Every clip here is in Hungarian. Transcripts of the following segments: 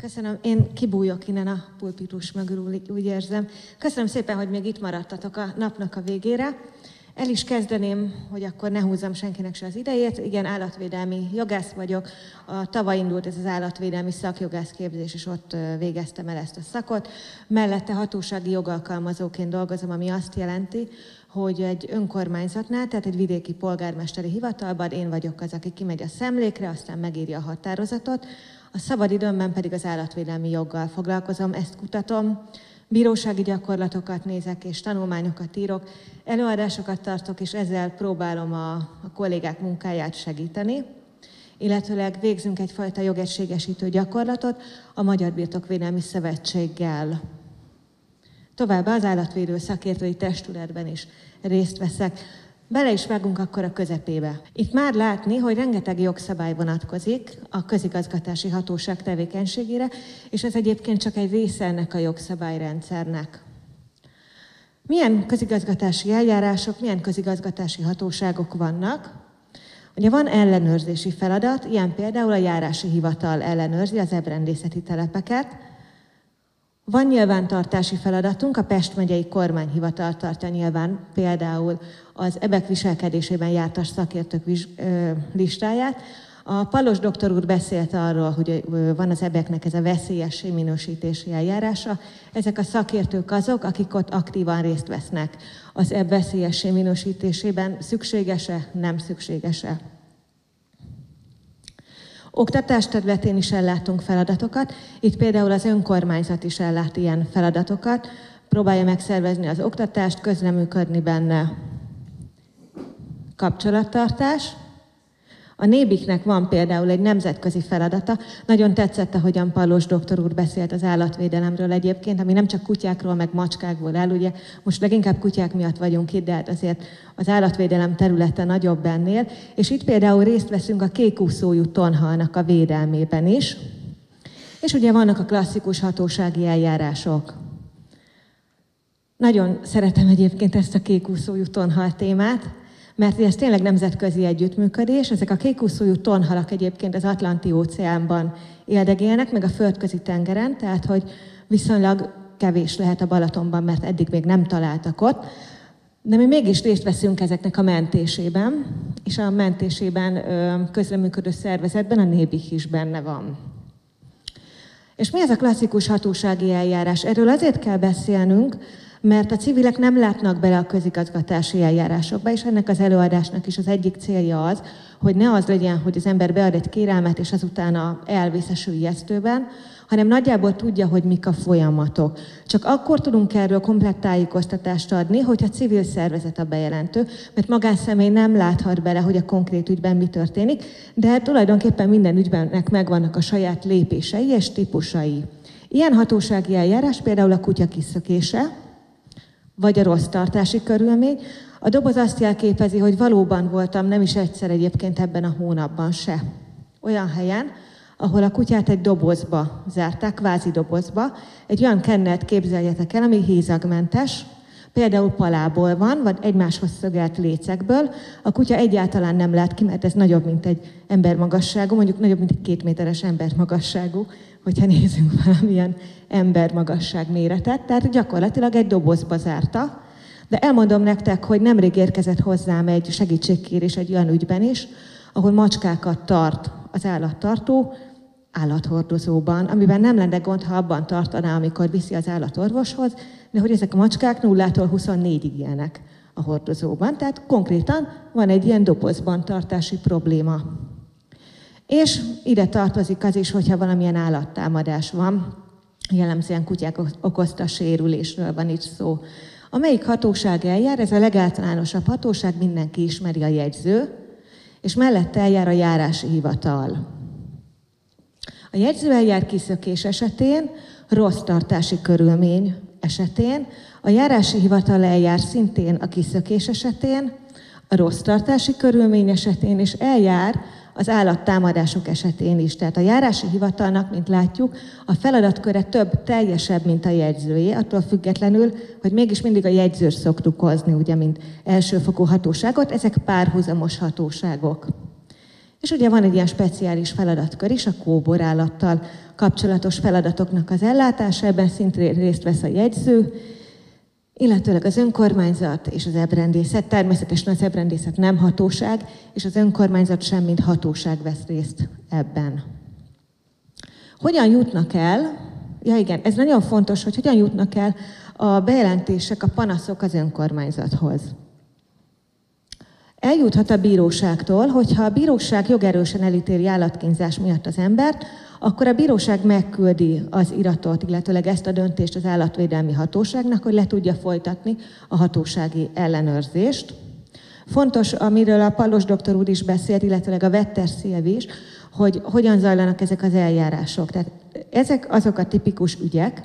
Köszönöm. Én kibújok innen a pulpitus mögül, úgy, érzem. Köszönöm szépen, hogy még itt maradtatok a napnak a végére. El is kezdeném, hogy akkor ne húzzam senkinek se az idejét. Igen, állatvédelmi jogász vagyok. A tavaly indult ez az állatvédelmi szakjogász képzés, és ott végeztem el ezt a szakot. Mellette hatósági jogalkalmazóként dolgozom, ami azt jelenti, hogy egy önkormányzatnál, tehát egy vidéki polgármesteri hivatalban én vagyok az, aki kimegy a szemlékre, aztán megírja a határozatot, a szabad időmben pedig az állatvédelmi joggal foglalkozom, ezt kutatom, bírósági gyakorlatokat nézek és tanulmányokat írok, előadásokat tartok, és ezzel próbálom a, a kollégák munkáját segíteni, illetőleg végzünk egyfajta jogegységesítő gyakorlatot a Magyar Birtokvédelmi Szövetséggel. Továbbá az állatvédő szakértői testületben is részt veszek. Bele is vágunk akkor a közepébe. Itt már látni, hogy rengeteg jogszabály vonatkozik a közigazgatási hatóság tevékenységére, és ez egyébként csak egy része ennek a jogszabályrendszernek. Milyen közigazgatási eljárások, milyen közigazgatási hatóságok vannak? Ugye van ellenőrzési feladat, ilyen például a járási hivatal ellenőrzi az ebrendészeti telepeket, van nyilvántartási feladatunk, a Pest megyei kormányhivatal tartja nyilván például az ebek viselkedésében jártas szakértők listáját. A Palos doktor úr beszélt arról, hogy van az ebeknek ez a veszélyes minősítési eljárása. Ezek a szakértők azok, akik ott aktívan részt vesznek az ebb veszélyes minősítésében. Szükséges-e, nem szükséges-e? Oktatás területén is ellátunk feladatokat. Itt például az önkormányzat is ellát ilyen feladatokat. Próbálja megszervezni az oktatást, közreműködni benne kapcsolattartás. A Nébiknek van például egy nemzetközi feladata. Nagyon tetszett, ahogyan Pallós doktor úr beszélt az állatvédelemről egyébként, ami nem csak kutyákról, meg macskákból el, ugye most leginkább kutyák miatt vagyunk itt, de hát azért az állatvédelem területe nagyobb ennél. És itt például részt veszünk a kékúszójú tonhalnak a védelmében is. És ugye vannak a klasszikus hatósági eljárások. Nagyon szeretem egyébként ezt a kékúszójú tonhal témát, mert ez tényleg nemzetközi együttműködés. Ezek a kékúszójú tonhalak egyébként az Atlanti óceánban éldegélnek, meg a földközi tengeren, tehát hogy viszonylag kevés lehet a Balatonban, mert eddig még nem találtak ott. De mi mégis részt veszünk ezeknek a mentésében, és a mentésében közreműködő szervezetben a Nébih is benne van. És mi ez a klasszikus hatósági eljárás? Erről azért kell beszélnünk, mert a civilek nem látnak bele a közigazgatási eljárásokba, és ennek az előadásnak is az egyik célja az, hogy ne az legyen, hogy az ember bead egy kérelmet, és azután elvész a süllyesztőben, hanem nagyjából tudja, hogy mik a folyamatok. Csak akkor tudunk erről komplett tájékoztatást adni, hogyha civil szervezet a bejelentő, mert magánszemély nem láthat bele, hogy a konkrét ügyben mi történik, de tulajdonképpen minden ügybennek megvannak a saját lépései és típusai. Ilyen hatósági eljárás például a kutya kiszökése, vagy a rossz tartási körülmény. A doboz azt jelképezi, hogy valóban voltam nem is egyszer egyébként ebben a hónapban se. Olyan helyen, ahol a kutyát egy dobozba zárták, kvázi dobozba. Egy olyan kennelt képzeljetek el, ami hézagmentes, például palából van, vagy egymáshoz szögelt lécekből. A kutya egyáltalán nem lát ki, mert ez nagyobb, mint egy ember magasságú, mondjuk nagyobb, mint egy két méteres ember magasságú, hogyha nézzünk valamilyen ember magasság méretet. Tehát gyakorlatilag egy dobozba zárta. De elmondom nektek, hogy nemrég érkezett hozzám egy segítségkérés egy olyan ügyben is, ahol macskákat tart az állattartó, állathordozóban, amiben nem lenne gond, ha abban tartaná, amikor viszi az állatorvoshoz, de hogy ezek a macskák 0-tól 24-ig élnek a hordozóban. Tehát konkrétan van egy ilyen dobozban tartási probléma. És ide tartozik az is, hogyha valamilyen állattámadás van, jellemzően kutyák okozta sérülésről van itt szó. Amelyik hatóság eljár, ez a legáltalánosabb hatóság, mindenki ismeri a jegyző, és mellette eljár a járási hivatal. A jegyző eljár kiszökés esetén, rossz tartási körülmény esetén, a járási hivatal eljár szintén a kiszökés esetén, a rossz tartási körülmény esetén, és eljár az állattámadások esetén is. Tehát a járási hivatalnak, mint látjuk, a feladatköre több, teljesebb, mint a jegyzője, attól függetlenül, hogy mégis mindig a jegyzőt szoktuk hozni, ugye, mint elsőfokú hatóságot, ezek párhuzamos hatóságok. És ugye van egy ilyen speciális feladatkör is, a kóborállattal kapcsolatos feladatoknak az ellátása, ebben szintén részt vesz a jegyző, illetőleg az önkormányzat és az ebrendészet. Természetesen az ebrendészet nem hatóság, és az önkormányzat sem, mint hatóság vesz részt ebben. Hogyan jutnak el, ja igen, ez nagyon fontos, hogy hogyan jutnak el a bejelentések, a panaszok az önkormányzathoz. Eljuthat a bíróságtól, hogyha a bíróság jogerősen elítéli állatkínzás miatt az embert, akkor a bíróság megküldi az iratot, illetőleg ezt a döntést az állatvédelmi hatóságnak, hogy le tudja folytatni a hatósági ellenőrzést. Fontos, amiről a Pallos doktor úr is beszélt, illetőleg a Vetter Szilvi is, hogy hogyan zajlanak ezek az eljárások. Tehát ezek azok a tipikus ügyek,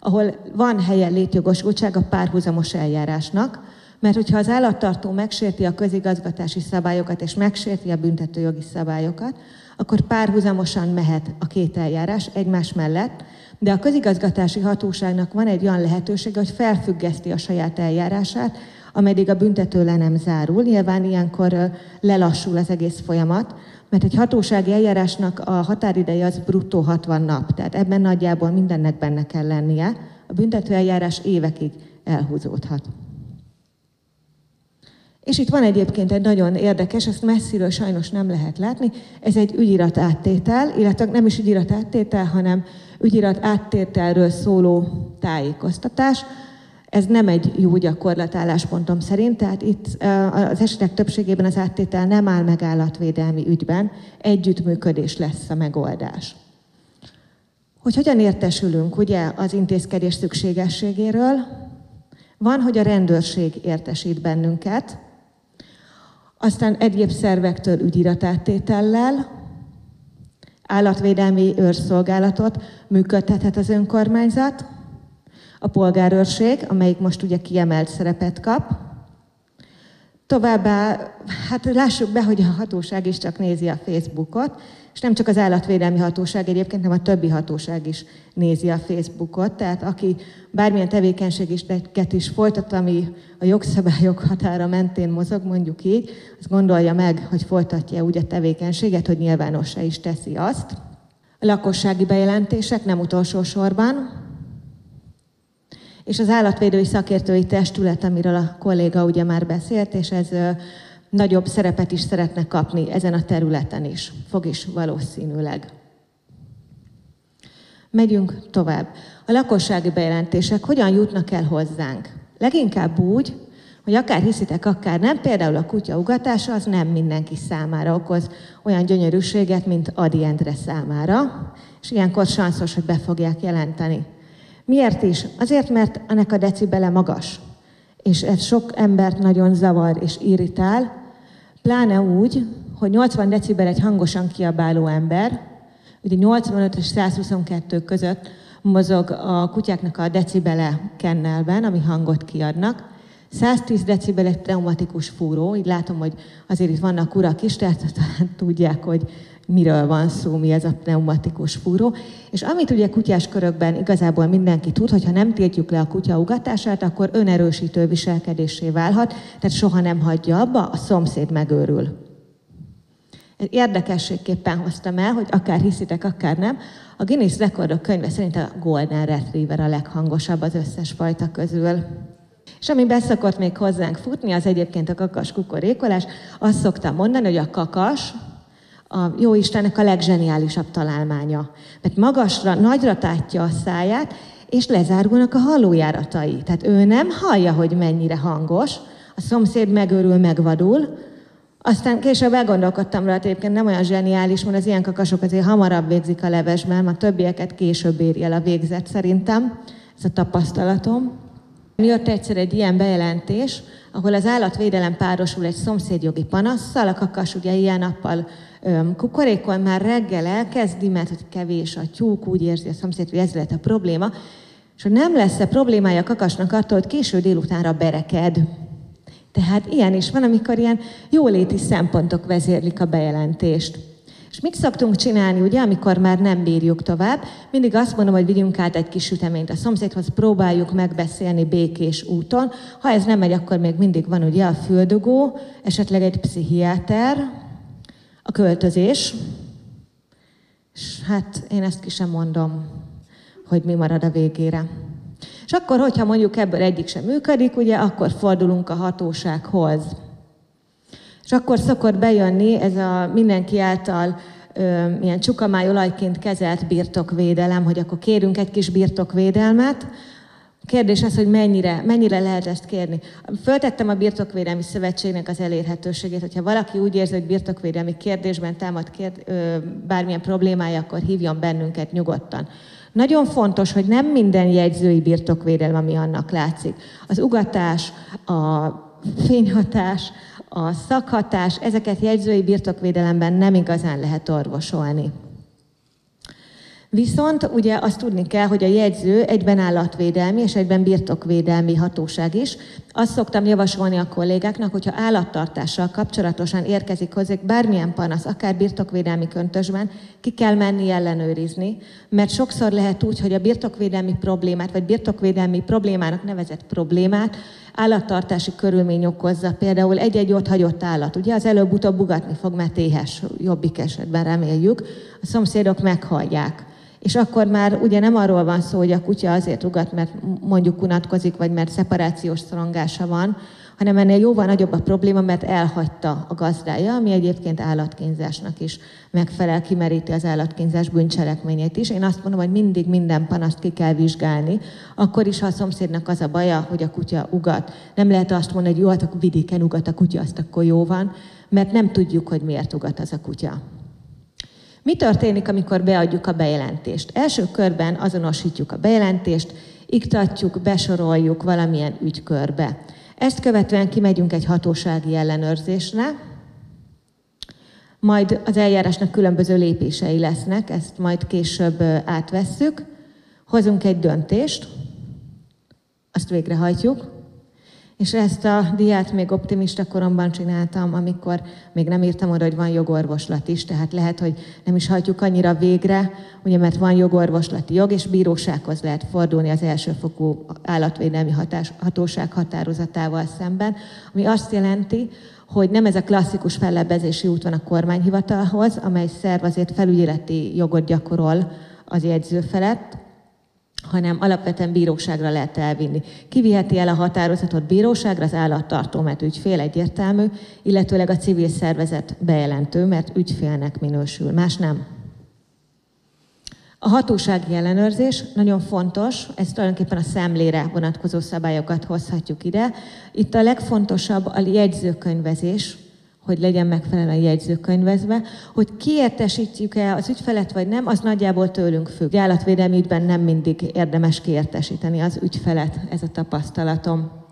ahol van helye létjogosultság a párhuzamos eljárásnak, mert hogyha az állattartó megsérti a közigazgatási szabályokat és megsérti a büntetőjogi szabályokat, akkor párhuzamosan mehet a két eljárás egymás mellett, de a közigazgatási hatóságnak van egy olyan lehetősége, hogy felfüggeszti a saját eljárását, ameddig a büntető le nem zárul. Nyilván ilyenkor lelassul az egész folyamat, mert egy hatósági eljárásnak a határideje az bruttó 60 nap, tehát ebben nagyjából mindennek benne kell lennie. A büntető eljárás évekig elhúzódhat. És itt van egyébként egy nagyon érdekes, ezt messziről sajnos nem lehet látni, ez egy ügyirat áttétel, illetve nem is ügyirat áttétel, hanem ügyirat áttételről szóló tájékoztatás. Ez nem egy jó gyakorlat álláspontom szerint, tehát itt az esetek többségében az áttétel nem áll meg állatvédelmi ügyben, együttműködés lesz a megoldás. Hogy hogyan értesülünk ugye az intézkedés szükségességéről, van, hogy a rendőrség értesít bennünket, aztán egyéb szervektől ügyiratáttétellel, állatvédelmi őrszolgálatot működtethet az önkormányzat, a polgárőrség, amelyik most ugye kiemelt szerepet kap. Továbbá, hát lássuk be, hogy a hatóság is csak nézi a Facebookot, és nem csak az állatvédelmi hatóság egyébként, hanem a többi hatóság is nézi a Facebookot, tehát aki bármilyen tevékenységet is folytat, ami a jogszabályok határa mentén mozog, mondjuk így, az gondolja meg, hogy folytatja úgy a tevékenységet, hogy nyilvánossá is teszi azt. A lakossági bejelentések nem utolsó sorban, és az állatvédői szakértői testület, amiről a kolléga ugye már beszélt, és ez nagyobb szerepet is szeretne kapni ezen a területen is. Fog is valószínűleg. Megyünk tovább. A lakossági bejelentések hogyan jutnak el hozzánk? Leginkább úgy, hogy akár hiszitek, akár nem, például a kutya ugatása az nem mindenki számára okoz olyan gyönyörűséget, mint Adi Endre számára, és ilyenkor sanszos, hogy be fogják jelenteni. Miért is? Azért, mert ennek a decibele magas és ez sok embert nagyon zavar és irritál, pláne úgy, hogy 80 decibel egy hangosan kiabáló ember, ugye 85 és 122 között mozog a kutyáknak a decibele kennelben, ami hangot kiadnak. 110 decibel egy pneumatikus fúró, így látom, hogy azért itt vannak urak is, tehát talán tudják, hogy miről van szó, mi ez a pneumatikus fúró. És amit ugye kutyás körökben igazából mindenki tud, hogy ha nem tiltjuk le a kutya ugatását, akkor önerősítő viselkedésé válhat, tehát soha nem hagyja abba, a szomszéd megőrül. Érdekességképpen hoztam el, hogy akár hiszitek, akár nem, a Guinness rekordok könyve szerint a Golden Retriever a leghangosabb az összes fajta közül. És ami beszokott még hozzánk futni, az egyébként a kakas kukorékolás. Azt szoktam mondani, hogy a kakas, a jó Istennek a legzseniálisabb találmánya. Mert magasra, nagyra tátja a száját, és lezárulnak a hallójáratai. Tehát ő nem hallja, hogy mennyire hangos, a szomszéd megörül, megvadul, aztán később elgondolkodtam rá, egyébként nem olyan zseniális, mert az ilyen kakasok azért hamarabb végzik a levesben, a többieket később éri el a végzet szerintem. Ez a tapasztalatom. Jött egyszer egy ilyen bejelentés, ahol az állatvédelem párosul egy szomszédjogi panasszal, a kakas ugye ilyen nappal kukorékol már reggel elkezdi, mert hogy kevés a tyúk, úgy érzi a szomszéd, hogy ez lehet a probléma, és hogy nem lesz-e problémája a kakasnak attól, hogy késő délutánra bereked. Tehát ilyen is van, amikor ilyen jóléti szempontok vezérlik a bejelentést. És mit szoktunk csinálni, ugye, amikor már nem bírjuk tovább? Mindig azt mondom, hogy vigyünk át egy kis süteményt a szomszédhoz, próbáljuk megbeszélni békés úton. Ha ez nem megy, akkor még mindig van ugye a füldugó, esetleg egy pszichiáter, A költözés, és hát én ezt ki sem mondom, hogy mi marad a végére. És akkor, hogyha mondjuk ebből egyik sem működik, ugye, akkor fordulunk a hatósághoz. És akkor szokott bejönni ez a mindenki által ö, ilyen csukamájolajként kezelt birtokvédelem, hogy akkor kérünk egy kis birtokvédelmet, Kérdés az, hogy mennyire, mennyire lehet ezt kérni. Föltettem a Birtokvédelmi Szövetségnek az elérhetőségét, hogyha valaki úgy érzi, hogy birtokvédelmi kérdésben támad kérd, ö, bármilyen problémája, akkor hívjon bennünket nyugodtan. Nagyon fontos, hogy nem minden jegyzői birtokvédelem, ami annak látszik. Az ugatás, a fényhatás, a szakhatás, ezeket jegyzői birtokvédelemben nem igazán lehet orvosolni. Viszont ugye azt tudni kell, hogy a jegyző egyben állatvédelmi és egyben birtokvédelmi hatóság is. Azt szoktam javasolni a kollégáknak, hogyha állattartással kapcsolatosan érkezik hozzá bármilyen panasz, akár birtokvédelmi köntösben, ki kell menni ellenőrizni, mert sokszor lehet úgy, hogy a birtokvédelmi problémát, vagy birtokvédelmi problémának nevezett problémát állattartási körülmény okozza. Például egy-egy ott hagyott állat, ugye? Az előbb-utóbb bugatni fog, mert éhes, jobbik esetben reméljük, a szomszédok meghallják. És akkor már ugye nem arról van szó, hogy a kutya azért ugat, mert mondjuk unatkozik, vagy mert szeparációs szorongása van, hanem ennél jóval nagyobb a probléma, mert elhagyta a gazdája, ami egyébként állatkínzásnak is megfelel, kimeríti az állatkínzás bűncselekményét is. Én azt mondom, hogy mindig minden panaszt ki kell vizsgálni, akkor is, ha a szomszédnak az a baja, hogy a kutya ugat. Nem lehet azt mondani, hogy jó, hát a vidéken ugat a kutya, azt akkor jó van, mert nem tudjuk, hogy miért ugat az a kutya. Mi történik, amikor beadjuk a bejelentést? Első körben azonosítjuk a bejelentést, iktatjuk, besoroljuk valamilyen ügykörbe. Ezt követően kimegyünk egy hatósági ellenőrzésre, majd az eljárásnak különböző lépései lesznek, ezt majd később átvesszük, hozunk egy döntést, azt végrehajtjuk, és ezt a diát még optimista koromban csináltam, amikor még nem írtam oda, hogy van jogorvoslat is, tehát lehet, hogy nem is hajtjuk annyira végre, ugye mert van jogorvoslati jog, és bírósághoz lehet fordulni az elsőfokú állatvédelmi hatás, hatóság határozatával szemben, ami azt jelenti, hogy nem ez a klasszikus fellebbezési út van a kormányhivatalhoz, amely szerv azért felügyeleti jogot gyakorol az jegyző felett, hanem alapvetően bíróságra lehet elvinni. Kiviheti el a határozatot bíróságra az állattartó, mert ügyfél egyértelmű, illetőleg a civil szervezet bejelentő, mert ügyfélnek minősül, más nem. A hatósági ellenőrzés nagyon fontos, ez tulajdonképpen a szemlére vonatkozó szabályokat hozhatjuk ide. Itt a legfontosabb a jegyzőkönyvezés, hogy legyen megfelelően jegyzőkönyvezve, hogy kiértesítjük-e az ügyfelet vagy nem, az nagyjából tőlünk függ. Állatvédelmi ügyben nem mindig érdemes kiértesíteni az ügyfelet, ez a tapasztalatom.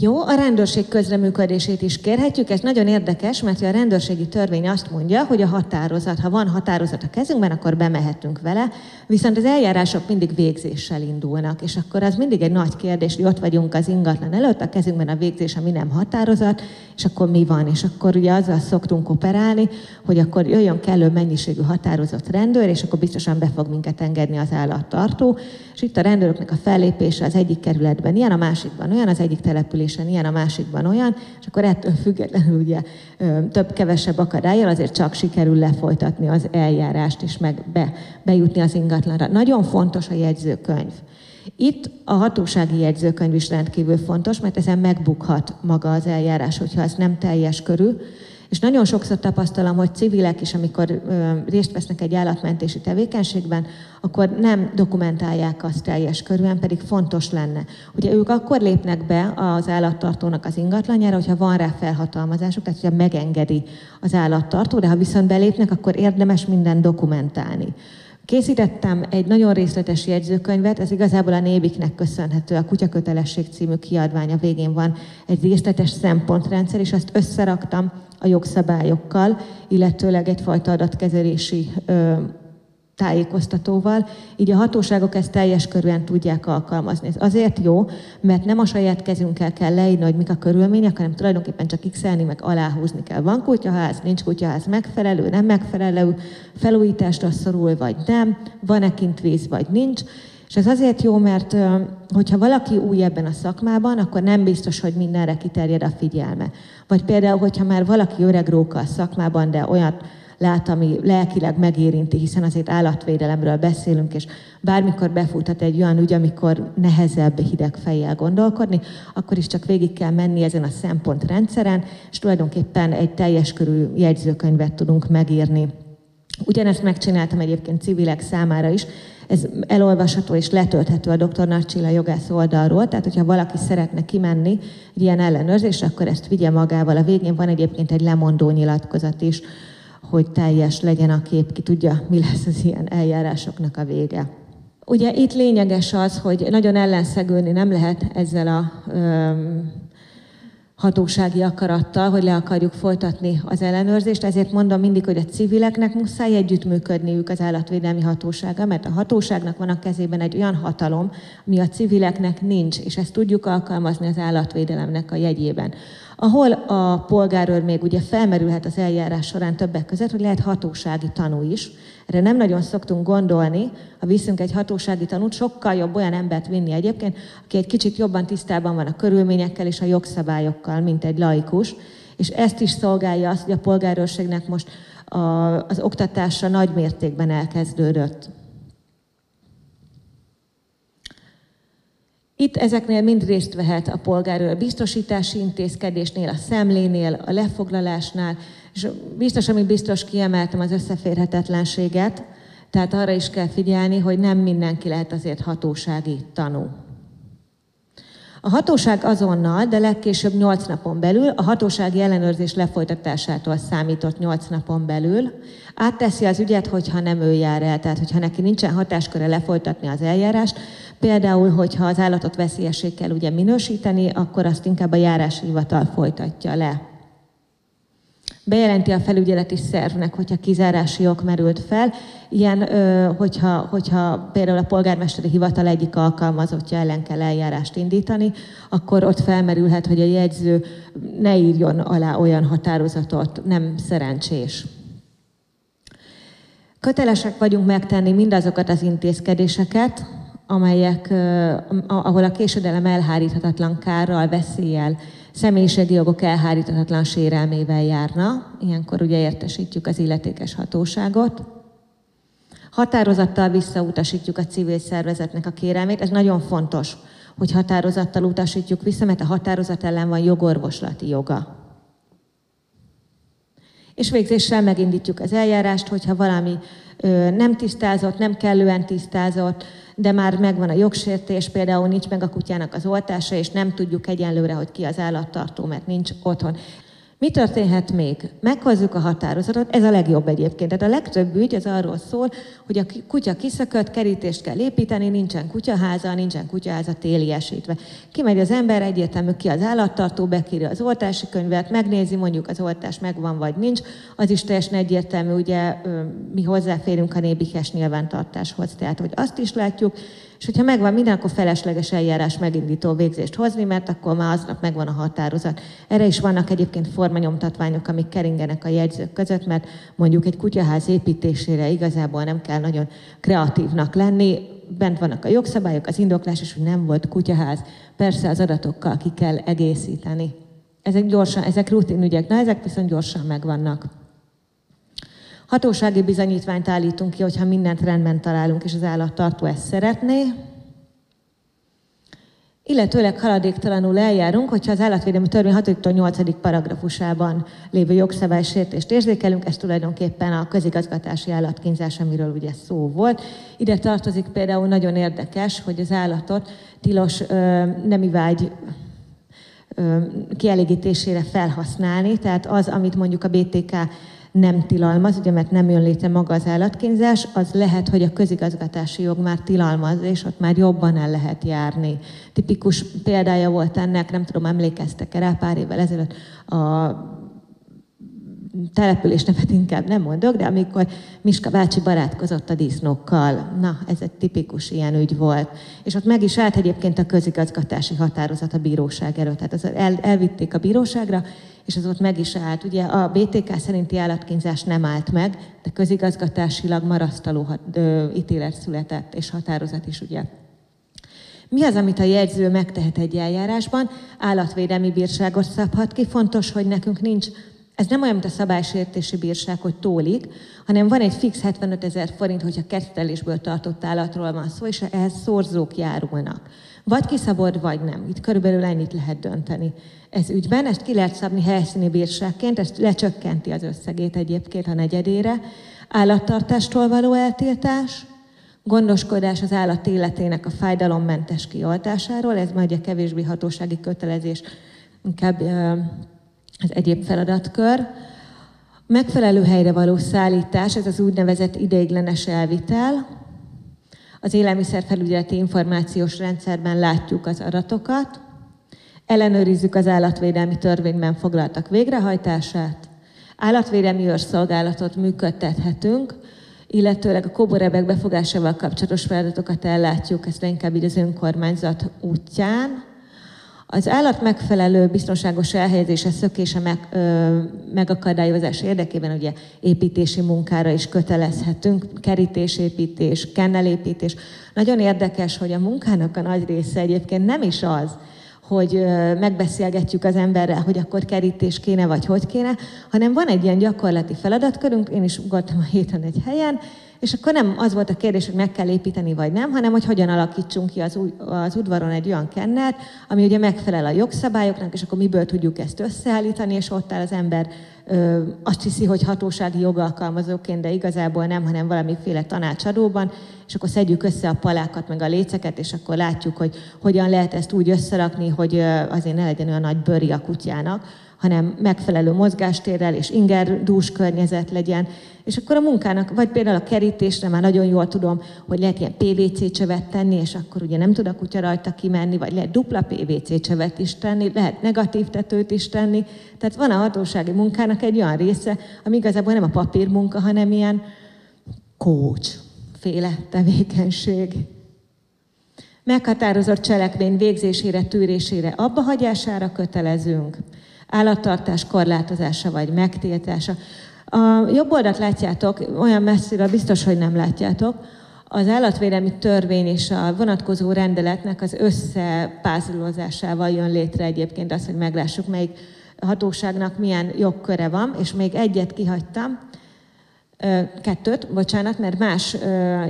Jó, a rendőrség közreműködését is kérhetjük, ez nagyon érdekes, mert a rendőrségi törvény azt mondja, hogy a határozat, ha van határozat a kezünkben, akkor bemehetünk vele, viszont az eljárások mindig végzéssel indulnak, és akkor az mindig egy nagy kérdés, hogy ott vagyunk az ingatlan előtt, a kezünkben a végzés, ami nem határozat, és akkor mi van? És akkor ugye azzal szoktunk operálni, hogy akkor jöjjön kellő mennyiségű határozott rendőr, és akkor biztosan be fog minket engedni az állattartó, és itt a rendőröknek a fellépése az egyik kerületben ilyen, a másikban olyan, az egyik településen ilyen, a másikban olyan, és akkor ettől függetlenül ugye több-kevesebb akadályjal azért csak sikerül lefolytatni az eljárást, és meg be, bejutni az ingatlanra. Nagyon fontos a jegyzőkönyv. Itt a hatósági jegyzőkönyv is rendkívül fontos, mert ezen megbukhat maga az eljárás, hogyha ez nem teljes körül, és nagyon sokszor tapasztalom, hogy civilek is, amikor részt vesznek egy állatmentési tevékenységben, akkor nem dokumentálják azt teljes körülön, pedig fontos lenne. Ugye ők akkor lépnek be az állattartónak az ingatlanjára, hogyha van rá felhatalmazásuk, tehát hogyha megengedi az állattartó, de ha viszont belépnek, akkor érdemes minden dokumentálni. Készítettem egy nagyon részletes jegyzőkönyvet, ez igazából a Nébiknek köszönhető, a Kutyakötelesség című kiadványa végén van egy részletes szempontrendszer, és azt összeraktam a jogszabályokkal, illetőleg egyfajta adatkezelési ö, tájékoztatóval, így a hatóságok ezt teljes körűen tudják alkalmazni. Ez azért jó, mert nem a saját kezünkkel kell leírni, hogy mik a körülmények, hanem tulajdonképpen csak x meg aláhúzni kell. Van kutyaház, nincs kutyaház, megfelelő, nem megfelelő, felújításra szorul, vagy nem, van-e kint víz, vagy nincs, és ez azért jó, mert hogyha valaki új ebben a szakmában, akkor nem biztos, hogy mindenre kiterjed a figyelme. Vagy például, hogyha már valaki öreg róka a szakmában, de olyat lát, ami lelkileg megérinti, hiszen azért állatvédelemről beszélünk, és bármikor befuthat egy olyan ügy, amikor nehezebb hideg fejjel gondolkodni, akkor is csak végig kell menni ezen a szempontrendszeren, és tulajdonképpen egy teljes körű jegyzőkönyvet tudunk megírni. Ugyanezt megcsináltam egyébként civilek számára is, ez elolvasható és letölthető a dr. Narcsilla jogász oldalról, tehát hogyha valaki szeretne kimenni egy ilyen ellenőrzésre, akkor ezt vigye magával. A végén van egyébként egy lemondó nyilatkozat is, hogy teljes legyen a kép, ki tudja, mi lesz az ilyen eljárásoknak a vége. Ugye itt lényeges az, hogy nagyon ellenszegülni nem lehet ezzel a hatósági akarattal, hogy le akarjuk folytatni az ellenőrzést. Ezért mondom mindig, hogy a civileknek muszáj együttműködniük az állatvédelmi hatósága, mert a hatóságnak van a kezében egy olyan hatalom, ami a civileknek nincs, és ezt tudjuk alkalmazni az állatvédelemnek a jegyében ahol a polgárőr még ugye felmerülhet az eljárás során többek között, hogy lehet hatósági tanú is. Erre nem nagyon szoktunk gondolni, ha viszünk egy hatósági tanút, sokkal jobb olyan embert vinni egyébként, aki egy kicsit jobban tisztában van a körülményekkel és a jogszabályokkal, mint egy laikus, és ezt is szolgálja azt, hogy a polgárőrségnek most az oktatása nagy mértékben elkezdődött. Itt ezeknél mind részt vehet a polgárőr biztosítási intézkedésnél, a szemlénél, a lefoglalásnál, és biztos, amit biztos kiemeltem, az összeférhetetlenséget, tehát arra is kell figyelni, hogy nem mindenki lehet azért hatósági tanú. A hatóság azonnal, de legkésőbb 8 napon belül, a hatósági ellenőrzés lefolytatásától számított 8 napon belül, átteszi az ügyet, hogyha nem ő jár el, tehát hogyha neki nincsen hatásköre lefolytatni az eljárást, Például, hogyha az állatot veszélyesség kell ugye minősíteni, akkor azt inkább a járási hivatal folytatja le. Bejelenti a felügyeleti szervnek, hogyha kizárási ok merült fel. Ilyen, hogyha, hogyha például a polgármesteri hivatal egyik alkalmazottja ellen kell eljárást indítani, akkor ott felmerülhet, hogy a jegyző ne írjon alá olyan határozatot, nem szerencsés. Kötelesek vagyunk megtenni mindazokat az intézkedéseket, amelyek, ahol a késedelem elháríthatatlan kárral, veszéllyel, személyiségi jogok elháríthatatlan sérelmével járna. Ilyenkor ugye értesítjük az illetékes hatóságot. Határozattal visszautasítjuk a civil szervezetnek a kérelmét. Ez nagyon fontos, hogy határozattal utasítjuk vissza, mert a határozat ellen van jogorvoslati joga. És végzéssel megindítjuk az eljárást, hogyha valami nem tisztázott, nem kellően tisztázott, de már megvan a jogsértés, például nincs meg a kutyának az oltása, és nem tudjuk egyenlőre, hogy ki az állattartó, mert nincs otthon. Mi történhet még? Meghozzuk a határozatot, ez a legjobb egyébként. Tehát a legtöbb ügy az arról szól, hogy a kutya kiszökött, kerítést kell építeni, nincsen kutyaháza, nincsen kutyaháza téliesítve. Kimegy az ember, egyértelmű ki az állattartó, bekírja az oltási könyvet, megnézi, mondjuk az oltás megvan vagy nincs, az is teljesen egyértelmű, ugye mi hozzáférünk a nébihes nyilvántartáshoz, tehát hogy azt is látjuk, és hogyha megvan minden, akkor felesleges eljárás megindító végzést hozni, mert akkor már aznap megvan a határozat. Erre is vannak egyébként formanyomtatványok, amik keringenek a jegyzők között, mert mondjuk egy kutyaház építésére igazából nem kell nagyon kreatívnak lenni, bent vannak a jogszabályok, az indoklás, és hogy nem volt kutyaház. Persze az adatokkal ki kell egészíteni. Ezek gyorsan, ezek rutinügyek, na ezek viszont gyorsan megvannak. Hatósági bizonyítványt állítunk ki, hogyha mindent rendben találunk, és az állattartó ezt szeretné. Illetőleg haladéktalanul eljárunk, hogyha az állatvédelmi törvény 6 8. paragrafusában lévő jogszabálysértést érzékelünk, ez tulajdonképpen a közigazgatási állatkínzás, amiről ugye szó volt. Ide tartozik például nagyon érdekes, hogy az állatot tilos ö, nemi vágy ö, kielégítésére felhasználni, tehát az, amit mondjuk a BTK nem tilalmaz, ugye mert nem jön létre maga az állatkínzás, az lehet, hogy a közigazgatási jog már tilalmaz, és ott már jobban el lehet járni. Tipikus példája volt ennek, nem tudom, emlékeztek-e rá pár évvel ezelőtt a település nevet inkább nem mondok, de amikor Miska bácsi barátkozott a disznókkal, na, ez egy tipikus ilyen ügy volt. És ott meg is állt egyébként a közigazgatási határozat a bíróság előtt. Tehát az el, elvitték a bíróságra, és az ott meg is állt. Ugye a BTK szerinti állatkínzás nem állt meg, de közigazgatásilag marasztaló ítélet született, és határozat is ugye. Mi az, amit a jegyző megtehet egy eljárásban? Állatvédelmi bírságot szabhat ki. Fontos, hogy nekünk nincs Ez nem olyan, mint a szabálysértési bírság, hogy tólik, hanem van egy fix 75 ezer forint, hogyha kettelésből tartott állatról van szó, és ehhez szorzók járulnak. Vagy kiszabod, vagy nem. Itt körülbelül ennyit lehet dönteni ez ügyben. Ezt ki lehet szabni helyszíni bírságként, ezt lecsökkenti az összegét egyébként a negyedére. Állattartástól való eltiltás, gondoskodás az állat életének a fájdalommentes kioltásáról, ez majd a kevésbé hatósági kötelezés, inkább az egyéb feladatkör. Megfelelő helyre való szállítás, ez az úgynevezett ideiglenes elvitel. Az élelmiszerfelügyeleti információs rendszerben látjuk az adatokat, ellenőrizzük az állatvédelmi törvényben foglaltak végrehajtását, állatvédelmi őrszolgálatot működtethetünk, illetőleg a koborebek befogásával kapcsolatos feladatokat ellátjuk, ezt inkább így az önkormányzat útján. Az állat megfelelő biztonságos elhelyezése, szökése meg, ö, megakadályozás érdekében ugye építési munkára is kötelezhetünk, kerítésépítés, kennelépítés. Nagyon érdekes, hogy a munkának a nagy része egyébként nem is az, hogy megbeszélgetjük az emberrel, hogy akkor kerítés kéne, vagy hogy kéne, hanem van egy ilyen gyakorlati feladatkörünk, én is voltam a héten egy helyen, és akkor nem az volt a kérdés, hogy meg kell építeni, vagy nem, hanem hogy hogyan alakítsunk ki az, az udvaron egy olyan kennert, ami ugye megfelel a jogszabályoknak, és akkor miből tudjuk ezt összeállítani, és ott áll az ember ö, azt hiszi, hogy hatósági jogalkalmazóként, de igazából nem, hanem valamiféle tanácsadóban, és akkor szedjük össze a palákat, meg a léceket, és akkor látjuk, hogy hogyan lehet ezt úgy összerakni, hogy azért ne legyen olyan nagy bőri a kutyának, hanem megfelelő mozgástérrel és ingerdús környezet legyen. És akkor a munkának, vagy például a kerítésre már nagyon jól tudom, hogy lehet ilyen PVC csövet tenni, és akkor ugye nem tud a kutya rajta kimenni, vagy lehet dupla PVC csövet is tenni, lehet negatív tetőt is tenni. Tehát van a hatósági munkának egy olyan része, ami igazából nem a papírmunka, hanem ilyen coach féle tevékenység. Meghatározott cselekmény végzésére, tűrésére, abbahagyására kötelezünk állattartás korlátozása vagy megtiltása. A jobb oldalt látjátok, olyan messziről biztos, hogy nem látjátok, az állatvédelmi törvény és a vonatkozó rendeletnek az összepázolózásával jön létre egyébként az, hogy meglássuk, melyik hatóságnak milyen jogköre van, és még egyet kihagytam, kettőt, bocsánat, mert más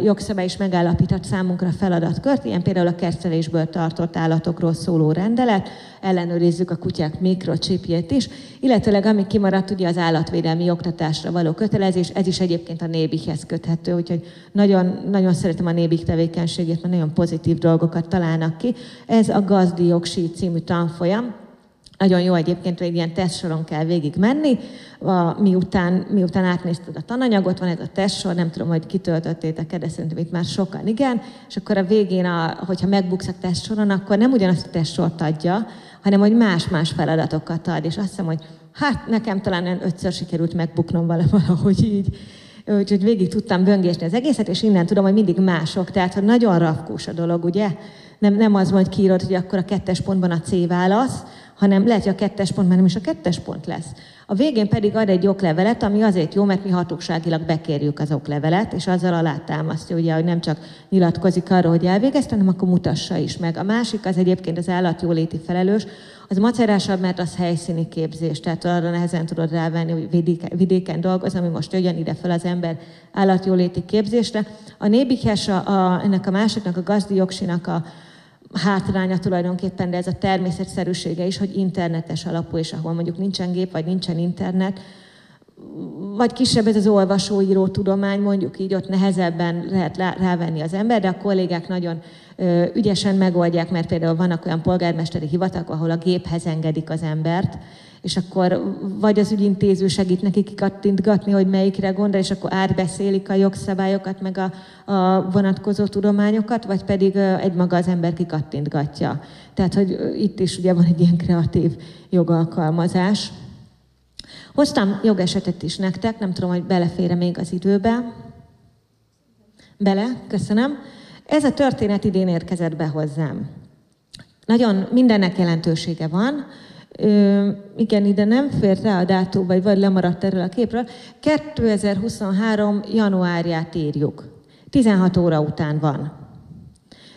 jogszabály is megállapított számunkra feladatkört, ilyen például a kertelésből tartott állatokról szóló rendelet, ellenőrizzük a kutyák mikrocsipjét is, illetőleg ami kimaradt ugye az állatvédelmi oktatásra való kötelezés, ez is egyébként a nébikhez köthető, úgyhogy nagyon, nagyon szeretem a nébik tevékenységét, mert nagyon pozitív dolgokat találnak ki. Ez a Gazdi Jogsi című tanfolyam, nagyon jó egyébként, hogy egy ilyen tesztsoron kell végig menni, a, miután, miután átnézted a tananyagot, van ez a testsor, nem tudom, hogy kitöltöttétek-e, de szerintem itt már sokan igen, és akkor a végén, a, hogyha megbuksz a testsoron, akkor nem ugyanazt a testsort adja, hanem hogy más-más feladatokat ad, és azt hiszem, hogy hát nekem talán ötször sikerült megbuknom valahogy így. Úgyhogy végig tudtam böngésni az egészet, és innen tudom, hogy mindig mások, tehát hogy nagyon rafkós a dolog, ugye? Nem, nem az van, hogy kiírod, hogy akkor a kettes pontban a C válasz, hanem lehet, hogy a kettes pont már nem is a kettes pont lesz. A végén pedig ad egy oklevelet, ami azért jó, mert mi hatóságilag bekérjük az oklevelet, és azzal alátámasztja, ugye, hogy nem csak nyilatkozik arról, hogy elvégezte, hanem akkor mutassa is meg. A másik az egyébként az állatjóléti felelős, az macerásabb, mert az helyszíni képzés, tehát arra nehezen tudod rávenni, hogy vidéken, vidéken dolgoz, ami most jöjjön ide fel az ember állatjóléti képzésre. A nébikhes a, a, ennek a másiknak, a gazdi jogsinak a, hátránya tulajdonképpen, de ez a természetszerűsége is, hogy internetes alapú, és ahol mondjuk nincsen gép, vagy nincsen internet, vagy kisebb ez az olvasóíró tudomány, mondjuk így ott nehezebben lehet rávenni az ember, de a kollégák nagyon ügyesen megoldják, mert például vannak olyan polgármesteri hivatalok, ahol a géphez engedik az embert, és akkor vagy az ügyintéző segít neki kikattintgatni, hogy melyikre gondol, és akkor átbeszélik a jogszabályokat, meg a, a vonatkozó tudományokat, vagy pedig egymaga az ember kikattintgatja. Tehát, hogy itt is ugye van egy ilyen kreatív jogalkalmazás. Hoztam jogesetet is nektek, nem tudom, hogy belefére még az időbe. Bele, köszönöm. Ez a történet idén érkezett be hozzám. Nagyon mindennek jelentősége van, Ö, igen, ide nem fér rá a dátum, vagy vagy lemaradt erről a képről. 2023. januárját írjuk. 16 óra után van.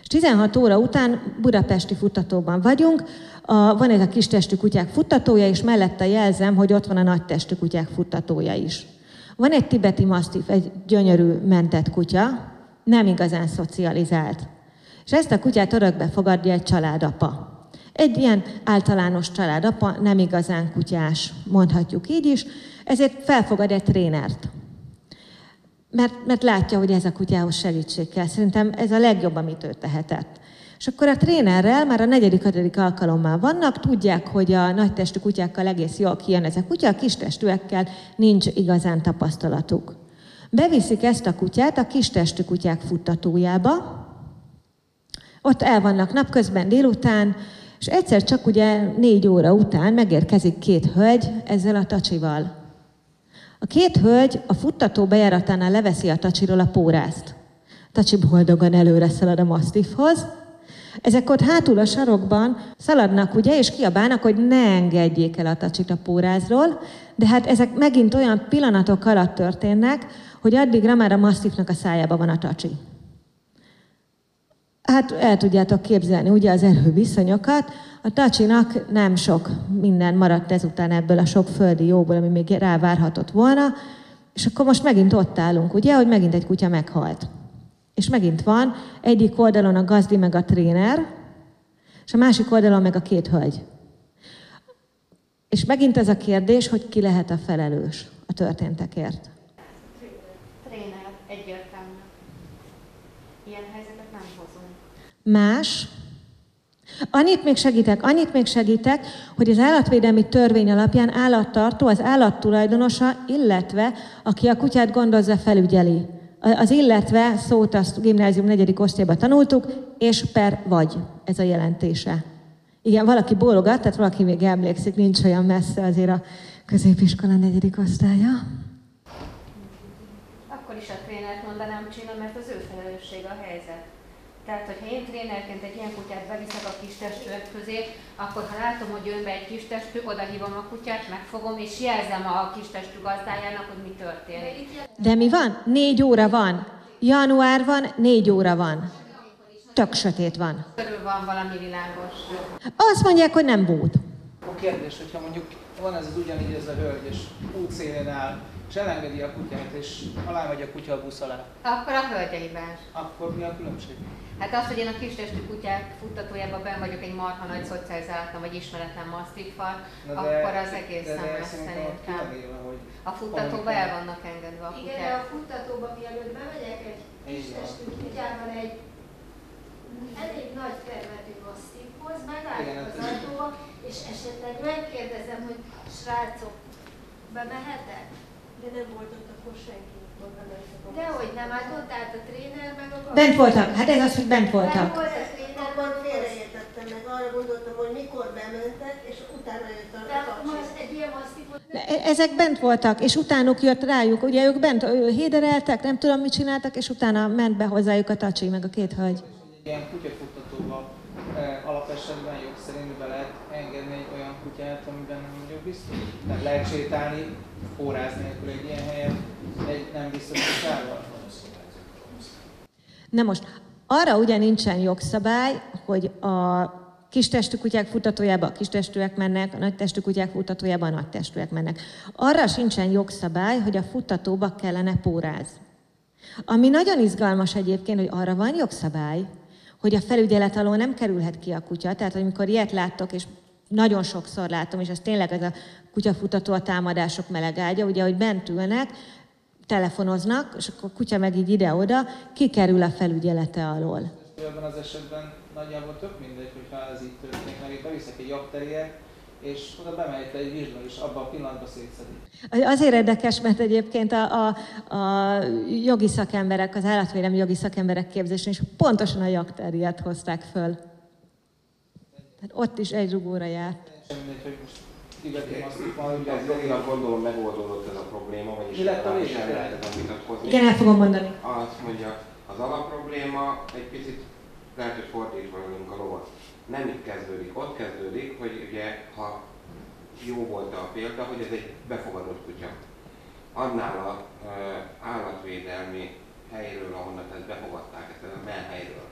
És 16 óra után budapesti futtatóban vagyunk, a, van ez a kis testű kutyák futtatója, és mellette jelzem, hogy ott van a nagy testű kutyák futtatója is. Van egy tibeti mastiff, egy gyönyörű mentett kutya, nem igazán szocializált. És ezt a kutyát örökbe fogadja egy családapa. Egy ilyen általános családapa, nem igazán kutyás, mondhatjuk így is, ezért felfogad egy trénert. Mert, mert látja, hogy ez a kutyához segítség kell. Szerintem ez a legjobb, amit ő tehetett. És akkor a trénerrel már a negyedik, ötödik alkalommal vannak, tudják, hogy a nagytestű kutyákkal egész jól kijön ez a kutya, a kistestűekkel nincs igazán tapasztalatuk. Beviszik ezt a kutyát a kistestű kutyák futtatójába, ott el vannak napközben délután, és egyszer csak ugye négy óra után megérkezik két hölgy ezzel a tacsival. A két hölgy a futtató bejáratánál leveszi a tacsiról a pórázt. A tacsi boldogan előre szalad a masztifhoz. Ezek ott hátul a sarokban szaladnak, ugye, és kiabálnak, hogy ne engedjék el a tacsit a pórázról, de hát ezek megint olyan pillanatok alatt történnek, hogy addigra már a masztifnak a szájába van a tacsi. Hát el tudjátok képzelni ugye az erőviszonyokat. A tacsinak nem sok minden maradt ezután ebből a sok földi jóból, ami még rávárhatott volna, és akkor most megint ott állunk, ugye, hogy megint egy kutya meghalt. És megint van egyik oldalon a gazdi meg a tréner, és a másik oldalon meg a két hölgy. És megint ez a kérdés, hogy ki lehet a felelős a történtekért. Tréner, egyértelmű. Ilyen hozunk. Más. Annyit még segítek, annyit még segítek, hogy az állatvédelmi törvény alapján állattartó az állattulajdonosa, illetve aki a kutyát gondozza, felügyeli. Az illetve szót azt gimnázium negyedik osztályban tanultuk, és per vagy ez a jelentése. Igen, valaki bólogat, tehát valaki még emlékszik, nincs olyan messze azért a középiskola negyedik osztálya. Akkor is a trénert mondanám Csilla, mert az ő felelősség a helyzet. Tehát, hogyha én trénerként egy ilyen kutyát beviszek a kis testőek közé, akkor ha látom, hogy jön be egy kis testő, oda hívom a kutyát, megfogom, és jelzem a kis testű gazdájának, hogy mi történik. De mi van? Négy óra van. Január van, négy óra van. Tök sötét van. Körül van valami világos. Azt mondják, hogy nem volt. A kérdés, hogyha mondjuk van ez az ugyanígy ez a hölgy, és útszélén áll, és elengedi a kutyát, és alá megy a kutya a busz alá, Akkor a hölgyeibás. akkor mi a különbség? Hát az, hogy én a kistestű kutyák futtatójában ben vagyok egy marha nagy szocializálatlan vagy ismeretlen masztiffal, akkor az egész de, nem de szerintem hogy A futtatóba el vannak engedve a Igen, de kutyák. a futtatóba mielőtt bemegyek egy Így kis van. testű kutyával egy elég nagy termetű masszívhoz, megállok Igen, az hát ajtóba, és esetleg megkérdezem, hogy srácok, bemehetek? De nem volt ott akkor senki, Dehogy nem, hát ott állt a tréner, meg a gazda. Bent voltak. Hát ez az, hogy bent voltak. volt a tréner, a félreértettem meg, arra gondoltam, hogy mikor bementek, és utána jött a De taxi. most egy ilyen masszívot E- Ezek bent voltak, és utánuk jött rájuk, ugye ők bent hédereltek, nem tudom mit csináltak, és utána ment be hozzájuk a tacsi, meg a két hölgy. ilyen kutyafuttatóba eh, alapesetben jog szerint be lehet engedni egy olyan kutyát, amiben nem vagyok biztos. Nem lehet sétálni, óráz nélkül egy ilyen helyen, egy nem biztos kutyával. Na most, arra ugye nincsen jogszabály, hogy a kistestű kutyák futtatójába a kistestűek mennek, a nagytestű kutyák futtatójába a nagytestűek mennek. Arra sincsen jogszabály, hogy a futtatóba kellene póráz. Ami nagyon izgalmas egyébként, hogy arra van jogszabály, hogy a felügyelet alól nem kerülhet ki a kutya. Tehát, amikor ilyet láttok, és nagyon sokszor látom, és ez tényleg ez a kutyafutató a támadások melegágya, ugye, hogy bent ülnek, telefonoznak, és akkor a kutya meg így ide-oda, kikerül a felügyelete alól. Ebben az esetben nagyjából tök mindegy, hogyha ez így történik, mert itt beviszek egy jakteriért, és oda bemegy egy vizsla, és abban a pillanatban szétszedik. Azért érdekes, mert egyébként a, a, a jogi szakemberek, az állatvédelmi jogi szakemberek képzésén is pontosan a jakteriát hozták föl. Tehát ott is egy rugóra járt. Mindegy, hogy most masztik van, ugye Ez jogilag gondolom megoldódott ez a probléma, vagyis legalábbis vége? el lehet ezen vitatkozni. Igen, el fogom mondani. Azt mondja, az alapprobléma egy picit lehet, hogy fordítva vagyunk a lovat. Nem itt kezdődik, ott kezdődik, hogy ugye, ha jó volt a példa, hogy ez egy befogadott kutya. Annál a állatvédelmi helyről, ahonnan ezt befogadták, ezt a menhelyről,